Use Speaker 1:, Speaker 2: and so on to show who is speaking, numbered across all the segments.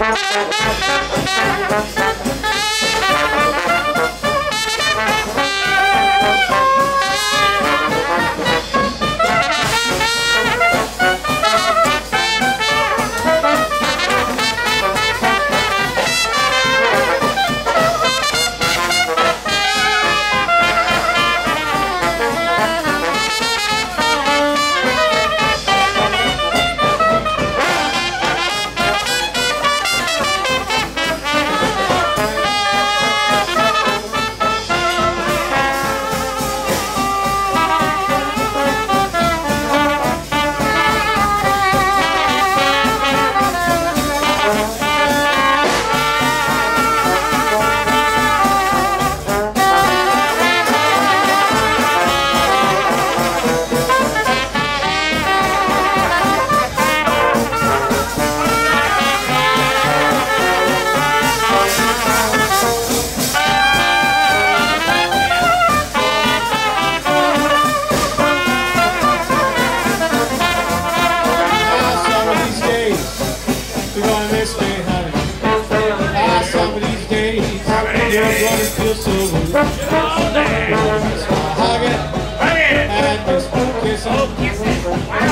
Speaker 1: Thank you.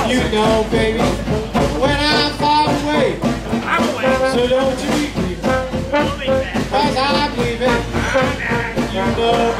Speaker 1: You know, baby, when I'm far away. So don't you be grieving. Cause I'm leaving. You know.